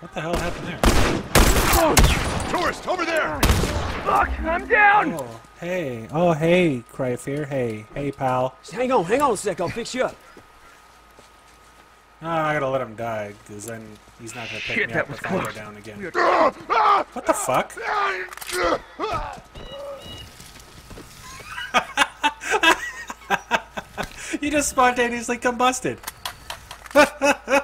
What the hell happened there? Oh, Tourist, over there! Fuck, I'm down! Oh, hey. Oh, hey, Cry of Fear. Hey. Hey, pal. Just hang on, hang on a sec. I'll fix you up. Oh, I gotta let him die, because then he's not gonna pick Shit, me up if I go down again. What the fuck? you just spontaneously combusted.